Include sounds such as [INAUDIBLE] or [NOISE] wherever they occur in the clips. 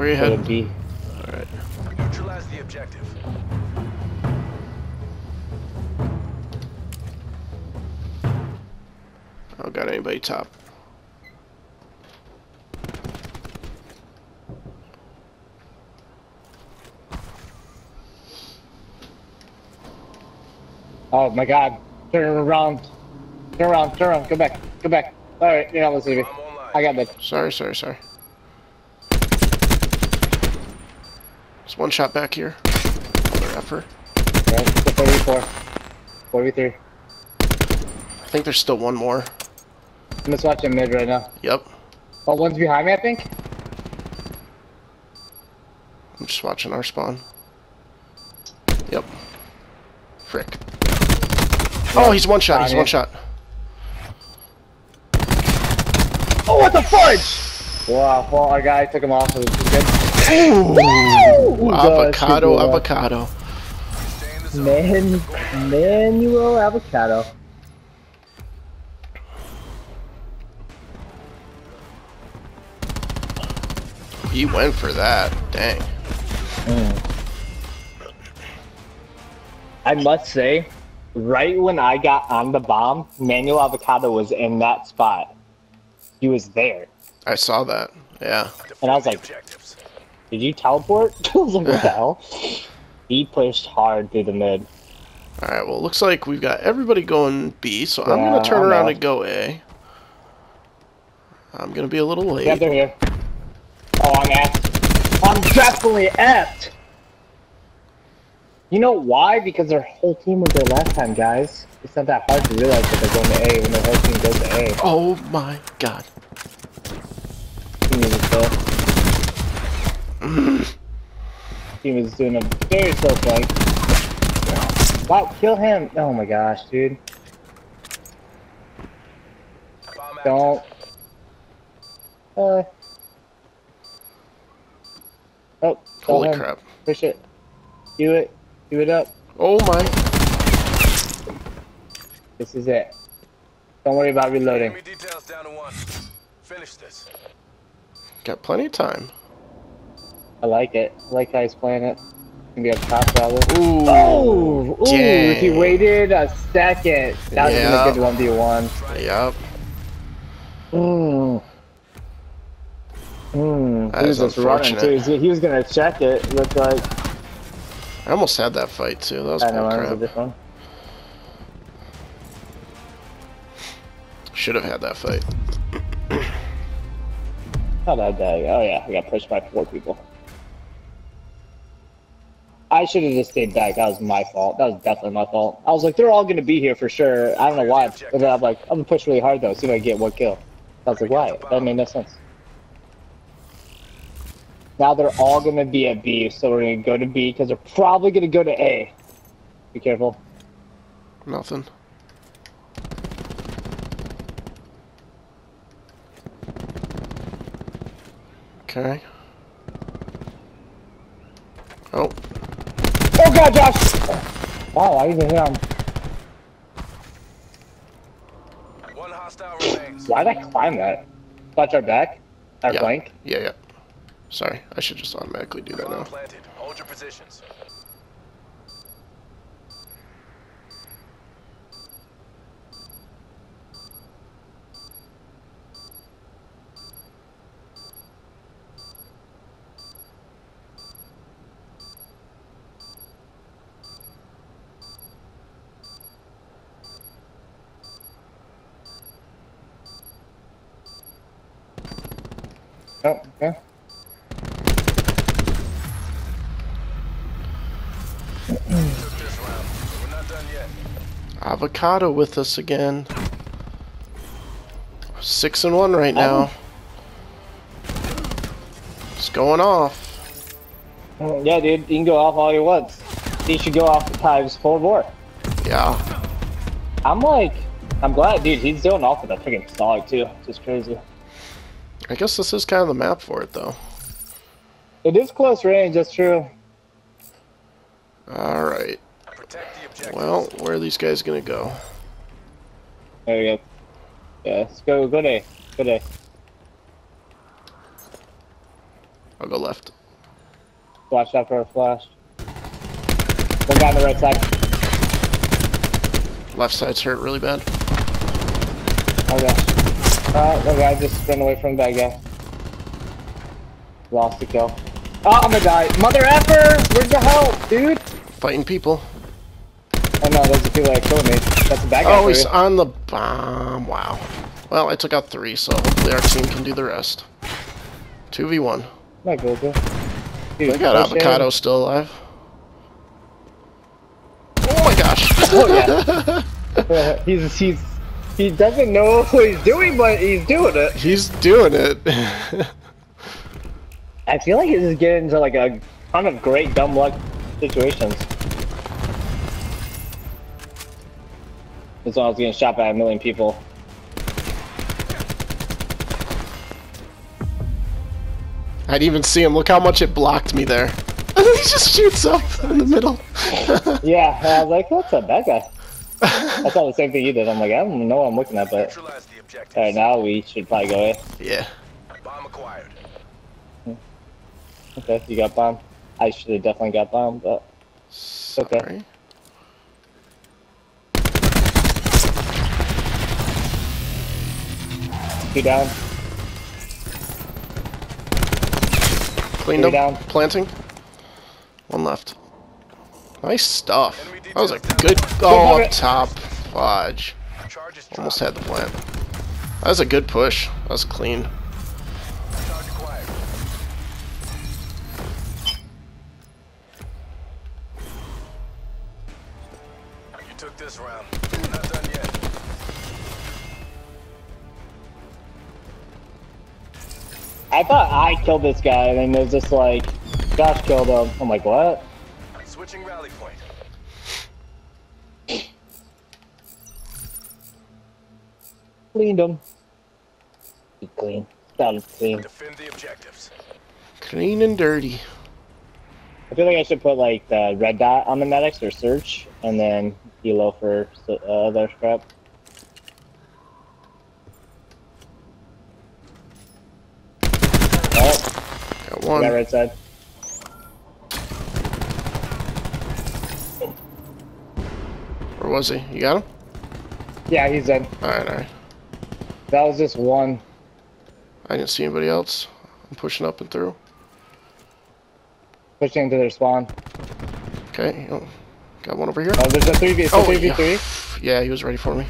Where are you Go heading? B. Alright. Neutralize the objective. I don't got anybody top. Oh my god. Turn around. Turn around, turn around, go back, go back. Alright, you're not listening to me. I'm online. I got mid. Sorry, sorry, sorry. There's one shot back here. Another effer. A 44. 43. I think there's still one more. I'm just watching mid right now. Yep. Oh, one's behind me, I think. I'm just watching our spawn. Yep. Frick. Oh, he's one shot. He's one shot. Oh, what the fudge! Wow, well, our guy took him off. It was good. Ooh, avocado, good avocado. Stay in the zone. Man, Manuel avocado. He went for that. Dang. I must say, right when I got on the bomb, Manuel Avocado was in that spot. He was there. I saw that. Yeah. And I was like- objectives. Did you teleport? [LAUGHS] I was like, what the [LAUGHS] hell? He pushed hard through the mid. Alright, well, it looks like we've got everybody going B, so I'm going to turn around and go A. I'm going to be a little late. Yeah, they're here. Oh, I'm effed. I'm definitely effed! You know why? Because their whole team was there last time, guys. It's not that hard to realize that they're going to A when their whole team goes to A. Oh my god. Team is slow. Team is doing a very slow flank. Wow, kill him! Oh my gosh, dude. Don't. Uh. Oh, Holy him. crap. Push it. Do it. Do it up. Oh my. This is it. Don't worry about reloading. Enemy details down to one. Finish this. Got plenty of time. I like it. I like how he's playing it. Gonna be up top probably. Ooh. Oh! Ooh! If he waited a second, that would Yeah. have been a good 1v1. Yep. Mmm. Mmm. That He was just running too. He was gonna check it. Looked like. I almost had that fight too. That was I know, I bull remember crap. this one. Should have had that fight. How did I die? Oh yeah, I got pushed by four people. I should have just stayed back. That was my fault. That was definitely my fault. I was like, they're all gonna be here for sure. I don't know why. But then I'm like, I'm gonna push really hard though, see if I get one kill. I was like, why? That made no sense. Now they're all gonna be at B, so we're gonna go to B because they're probably gonna go to A. Be careful. Nothing. Okay. Oh, Oh god, Josh! Wow, I even hit him. One hostile remains. Why did I climb that? Watch our back? Our Yeah. flank? yeah, yeah. Sorry, I should just automatically do that now. planted. Hold your positions. Oh, yeah. Took this round. but We're not done yet. Avocado with us again. Six and one right now. Oh. It's going off. Yeah, dude, you can go off all you want. You should go off the times four more. Yeah. I'm like, I'm glad, dude. He's doing off with that freaking dog too. Just crazy. I guess this is kind of the map for it, though. It is close range. That's true. All right. Protect the objectives. Well, where are these guys gonna go? There we go. Yeah, let's go. Go to, go to. I'll go left. Flash after a flash. One guy on the right side. Left side's hurt really bad. Okay. Uh, okay, I just ran away from the bad guy. Lost the kill. Oh, I'm gonna die. Mother effer! Where's the help, dude? Fighting people. Oh no, those are people that killed me. That's a bad guy Oh, he's on the bomb. Wow. Well, I took out three, so hopefully our team can do the rest. 2v1. Not good, dude. Got in. Avocado still alive. Oh my gosh. Oh yeah. [LAUGHS] [LAUGHS] he's he's he doesn't know [LAUGHS] what he's doing, but he's doing it. He's doing it. I feel like he's just getting into like a ton of great dumb luck situations. This one I was getting shot by a million people. I didn't even see him. Look how much it blocked me there. [LAUGHS] he just shoots up in the middle. Yeah, I was like, that's a bad guy. I saw the same thing you did. I'm like, I don't know what I'm looking at, but Neutralize alright, now we should probably go in. yeah. Bomb acquired. Okay, you got bomb. I should have definitely got bomb, but Okay. Sorry. two down. Cleaned Three up. down. Planting. One left. Nice stuff. That was a good. down. Oh, up top. Fudge. Almost had the plant. That was a good push. That was clean. You took this round. Not done yet. I thought I killed this guy, and then it was just like, Josh killed him. I'm like, what? Switching rally point. Cleaned him. He clean. That was clean. Defend the objectives. Clean and dirty. I feel like I should put like the red dot on the medics or search, and then elo for uh, other crap. Oh, Got one. got right side. Where was he? You got him? Yeah, he's in. Alright, alright. That was just one. I didn't see anybody else. I'm pushing up and through. Pushing into their spawn. Okay. oh, Got one over here. Oh, there's a 3v, it's a Oh, 3v3. Yeah, he was ready for me.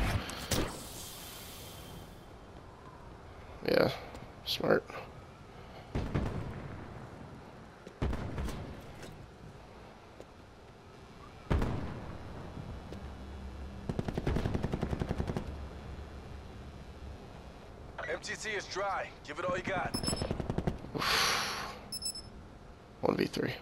Yeah, smart. MTC is dry. Give it all you got. [SIGHS] 1v3.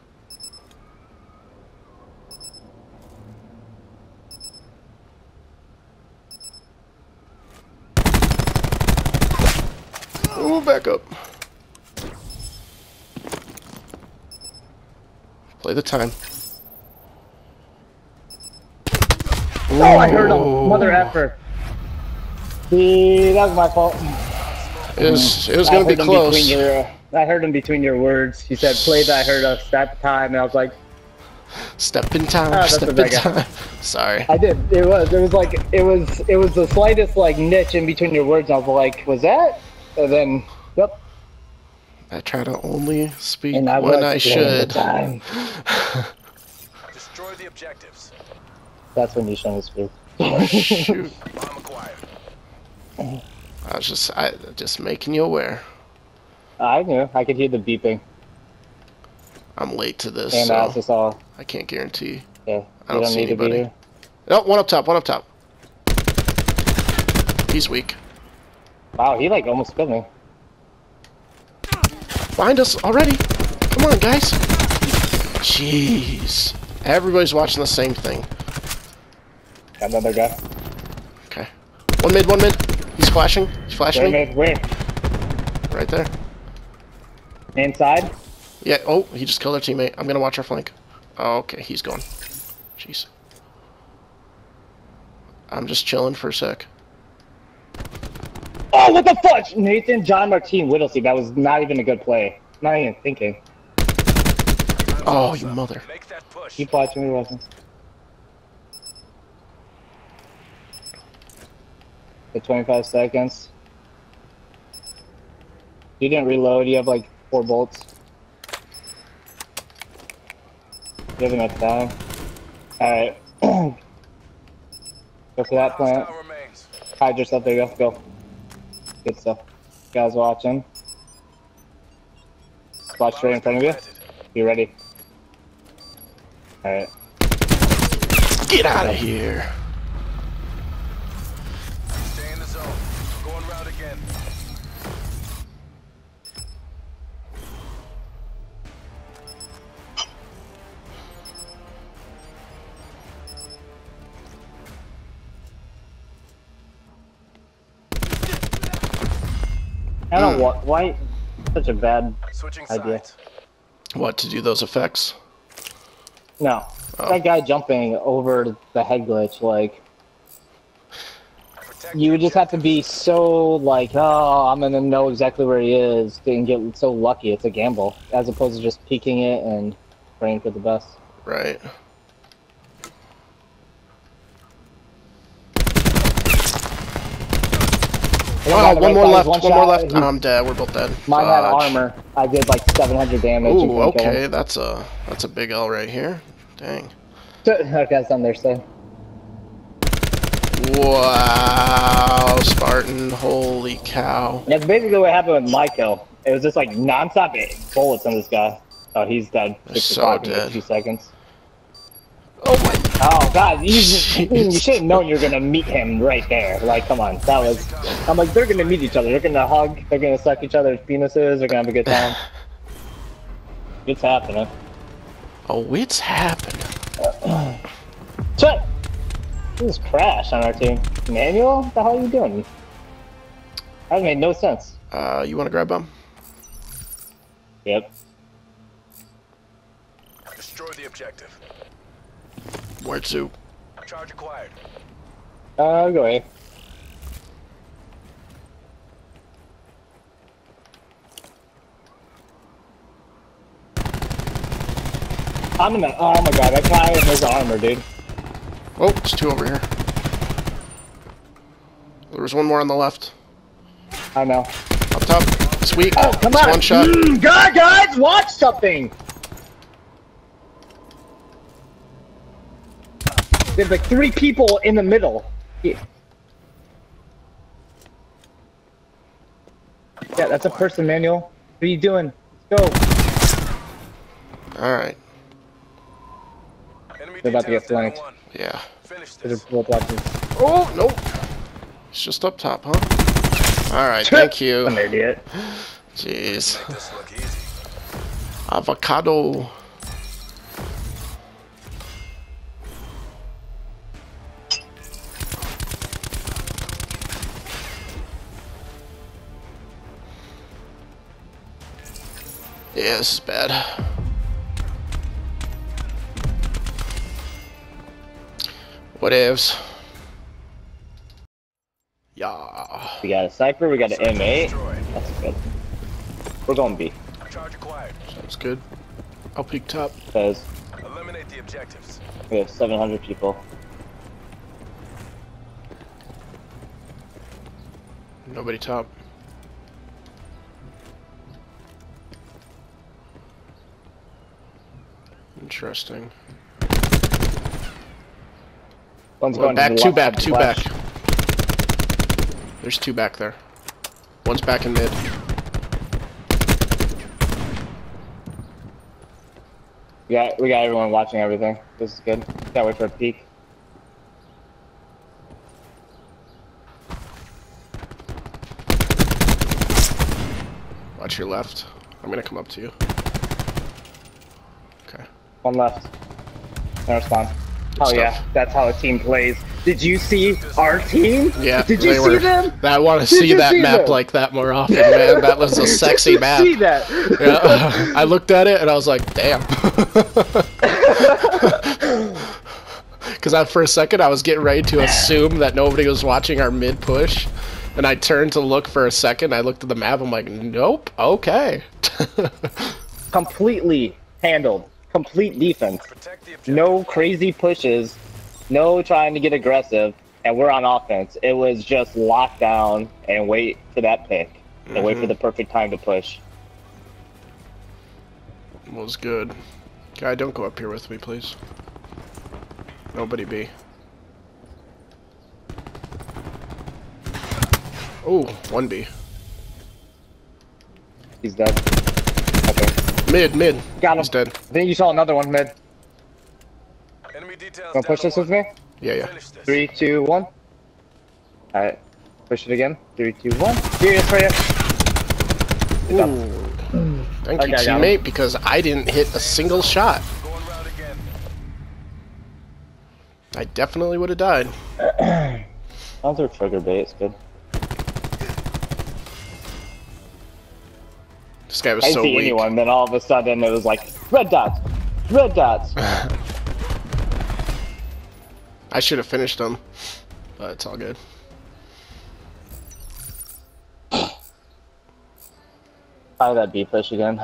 Ooh, back up. Play the time. Oh, I heard him. Mother effer. See, that was my fault. It was, it was gonna be close. Between your, I heard him between your words. You said play that. I heard us that time, and I was like, Step in time, ah, that's step in time. [LAUGHS] Sorry. I did. It was. It was like it was. It was the slightest like niche in between your words. I was like, was that? And then, yep. I try to only speak And I when I at the should. time. [LAUGHS] Destroy the objectives. That's when you shouldn't speak. Oh, shoot. [LAUGHS] I was just I just making you aware. I knew. I could hear the beeping, I'm late to this, and I so also saw. I can't guarantee. Yeah, I don't don't see need to be anybody. here. Oh, one up top, one up top. He's weak. Wow, he like almost killed me. Behind us already. Come on, guys. Jeez. Everybody's watching the same thing. Got another guy. Okay. One mid, one mid. He's flashing. He's flashing Where, me. where? Right there. Inside. Yeah. Oh, he just killed our teammate. I'm gonna watch our flank. Oh, okay. He's gone. Jeez. I'm just chilling for a sec. Oh, what the fudge! Nathan John Martin Whittlesey. That was not even a good play. Not even thinking. Oh, you mother. Make that push. Keep watching me, Wilson. For 25 seconds. You didn't reload, you have like four bolts. You have enough time. Alright. [CLEARS THROAT] Go for that plant. Hide yourself, there you go. Go. Good stuff. Guys watching. Watch straight in front of you. Be ready. Alright. Get out of here. What, why such a bad Switching Idea. sides. What, to do those effects? no. Oh. That guy jumping over the head glitch, like Protect you would just have to be so like, oh, I'm gonna know exactly where he is and get so lucky. It's a gamble, as opposed to just peeking it and praying for the best. Right. Oh, one right more left. one One more left. I'm dead. We're both dead. Mine had armor. I did like 700 damage. Ooh, okay. That's a that's a big L right here. Dang. [LAUGHS] That guy's on there, so. Wow, Spartan. Holy cow. That's basically what happened with kill. It was just like non-stop bullets on this guy. Oh, he's dead. So 65 in dead. Two seconds. Oh my. Oh god, you, [LAUGHS] you should have known you're gonna meet him right there. Like, come on, that was. I'm like, they're gonna meet each other. They're gonna hug. They're gonna suck each other's penises. They're gonna have a good time. [LAUGHS] It's happening. Oh, it's happened. Shut. [CLEARS THROAT] This is crash on our team. Manuel, what the hell are you doing? That made no sense. Uh, you want to grab them? Yep. Destroy the objective. Where to? Charge acquired. Uh, go ahead. I'm in the. Oh my god, that guy has armor, dude. Oh, there's two over here. There was one more on the left. I know. Up top. Sweet. Oh, come It's on! One shot. Mm, God, guys, watch something! There's like three people in the middle. Yeah, yeah that's a person, Manuel. What are you doing? Let's go. All right. They're about to get flanked. Yeah. Finish There's this. both watching. Oh nope. It's just up top, huh? All right. [LAUGHS] Thank you. I'm an idiot. Jeez. Make this. Avocado. Yeah, this is bad. What ifs? Yeah. We got a Cypher, we got an M8. That's good. We're going B. Charge acquired. Sounds good. I'll peek top. Because Eliminate the objectives. we have 700 people. Nobody top. Interesting. One's going back, two back, two back. There's two back there. One's back in mid. We got, we got everyone watching everything. This is good. Can't wait for a peek. Watch your left. I'm gonna come up to you. One left. No spawn. Oh stuff. yeah, that's how a team plays. Did you see our team? Yeah. Did you see were- them? I want to see that see map them? like that more often, man. That was a [LAUGHS] sexy Did map. See that? Yeah. [LAUGHS] I looked at it and I was like, damn. Because for a second I was getting ready to assume that nobody was watching our mid push, And I turned to look for a second. I looked at the map. I'm like, nope. Okay. [LAUGHS] Completely handled. Complete defense. Protect the objective. No crazy pushes. No trying to get aggressive. And we're on offense. It was just lock down and wait for that pick. And wait for mm-hmm. the perfect time to push. was good. Guy, don't go up here with me, please. Nobody be. Oh, one B. He's dead. Okay. Mid, mid. Got him. He's dead. I think you saw another one mid. Enemy details. Wanna push this to with me? Yeah, yeah. Three, two, one. Alright. Push it again. Three, two, one. Serious for you. Good job. Ooh. Thank you, Okay, I got him. teammate, because I didn't hit a single shot. Going round again. I definitely would have died. [CLEARS THROAT] Those are trigger bait. It's good. This guy was I so see weak. anyone, then all of a sudden it was like red dots, red dots. [LAUGHS] I should have finished him, but it's all good. [SIGHS] Try that B push again.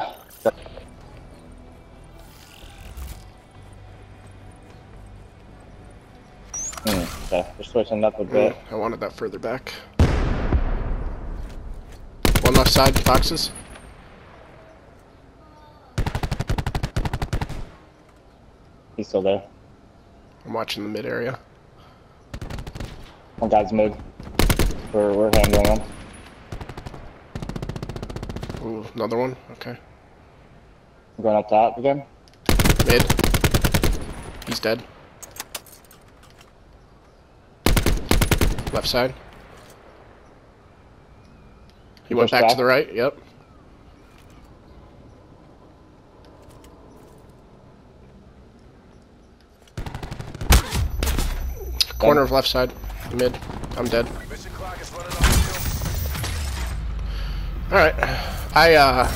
Hmm, okay, we're switching up a bit. I wanted that further back. One left side, boxes. He's still there. I'm watching the mid area. One guy's mid. We're, we're handling him. Ooh, another one. Okay. I'm going up top again. Mid. He's dead. Left side. He went Push back to the right. Yep. Corner of left side. Mid. I'm dead. Mission clock is running off the Alright. I, uh,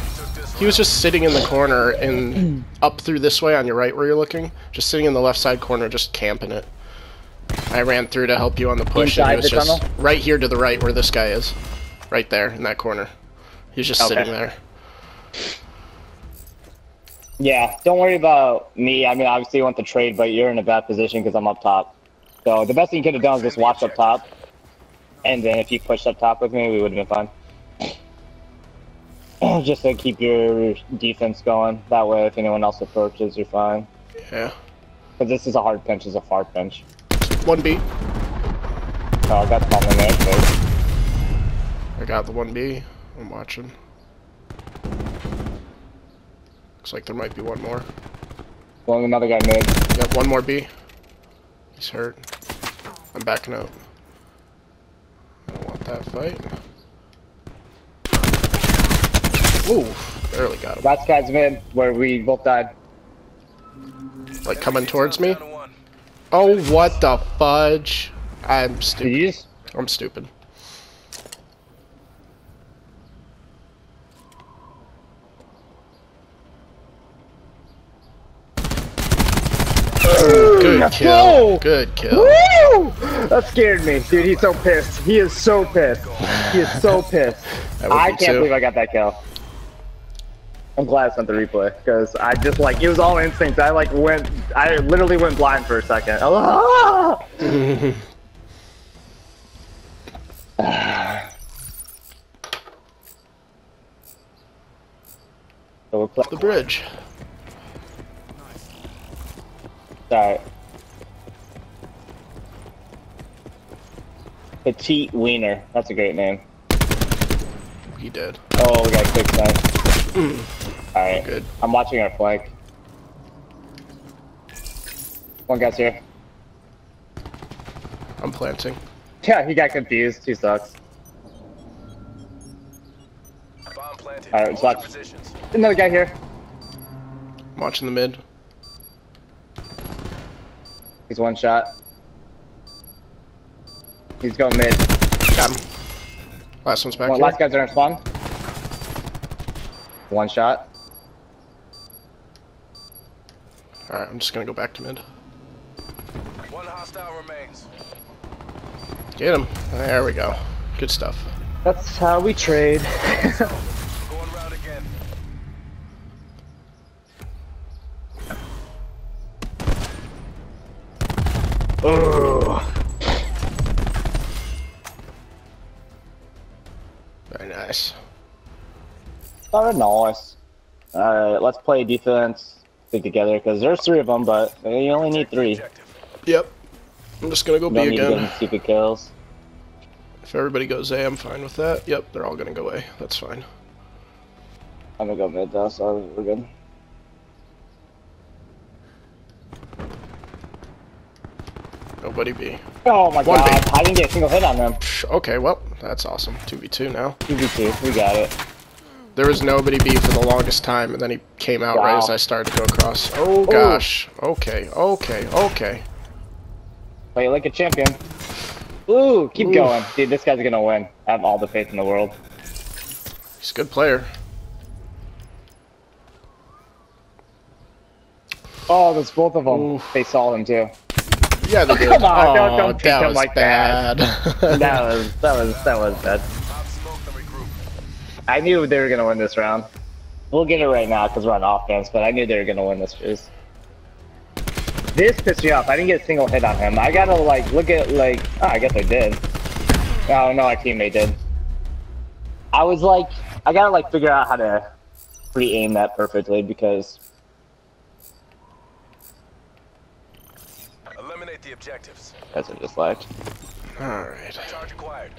he was just sitting in the corner and [CLEARS THROAT] up through this way on your right where you're looking. Just sitting in the left side corner, just camping it. I ran through to help you on the push, and he was just tunnel? right here to the right where this guy is. Right there, in that corner. He was just Okay. sitting there. Yeah, don't worry about me. I mean, obviously you want the trade, but you're in a bad position because I'm up top. So the best thing you could have done is just watch up top. And then if you pushed up top with me, we would have been fine. [CLEARS THROAT] just to keep your defense going. That way, if anyone else approaches, you're fine. Yeah. Because this is a hard pinch, it's a far pinch. One B. Oh, that's probably there. So. I got the one B. I'm watching. Looks like there might be one more. Well, another guy mid. Yep, one more B. He's hurt. I'm backing up. I don't want that fight. Ooh, barely got him. Last guy's where we both died. Like coming towards me. Down to one. Oh, what the fudge? I'm stupid. I'm stupid. Good kill. go! Good kill. Woo! That scared me. Dude, he's so pissed. He is so pissed. He is so [LAUGHS] pissed. I can't too. believe I got that kill. I'm glad it's not the replay, because I just like, it was all instinct. I like went, I literally went blind for a second. Ah! [LAUGHS] so. The bridge. Alright. Petite Wiener. That's a great name. He did. Oh, we got a quick time. Alright. Good. I'm watching our flank. One guy's here. I'm planting. Yeah, he got confused. He sucks. Bomb planted. All right, Hold watch. your positions. Another guy here. I'm watching the mid. He's one shot. He's going mid. Got him. Last one's back One, last guy's gonna spawn. One shot. Alright, I'm just gonna go back to mid. One hostile remains. Get him. There we go. Good stuff. That's how we trade. [LAUGHS] Nice. Alright, let's play defense. Stick together, because there's three of them, but you only need three. Yep. I'm just gonna go You B again. stupid kills. If everybody goes A, I'm fine with that. Yep, they're all gonna go A. That's fine. I'm gonna go mid though, so we're good. Nobody B. Oh my One god, B. I didn't get a single hit on them. Okay, well, that's awesome. 2v2 now. 2v2, we got it. There was nobody B for the longest time, and then he came out right as I started to go across. Oh. oh gosh. Okay, okay, okay. Play like a champion. Ooh, keep Ooh. going. Dude, this guy's gonna win. I have all the faith in the world. He's a good player. Oh, there's both of them. Oof. They saw him too. Yeah, they [LAUGHS] did. Come on, don't- don't treat that was like that. [LAUGHS] That was that was that was bad. I knew they were gonna win this round. We'll get it right now because we're on offense, but I knew they were gonna win this. Just this pissed me off. I didn't get a single hit on him. I gotta like look at like. Oh, I guess I did. Oh no, our teammate did. I was like, I gotta like figure out how to pre-aim that perfectly because Eliminate the objectives. that's what just lagged. Alright. Charge acquired.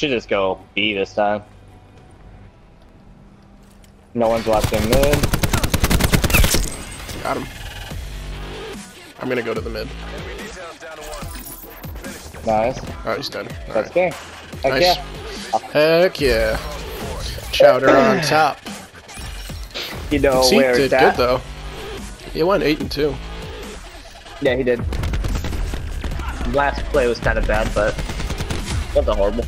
Should just go B this time. No one's watching mid. Got him. I'm gonna go to the mid. Enemy details down to one. Finish this. Nice. Oh, he's dead. That's Alright. game. Heck Nice. yeah. Heck yeah. Chowder on [CLEARS THROAT] top. You know Seat where did it's good though. He went 8 and 2. Yeah, he did. Last play was kind of bad, but wasn't horrible.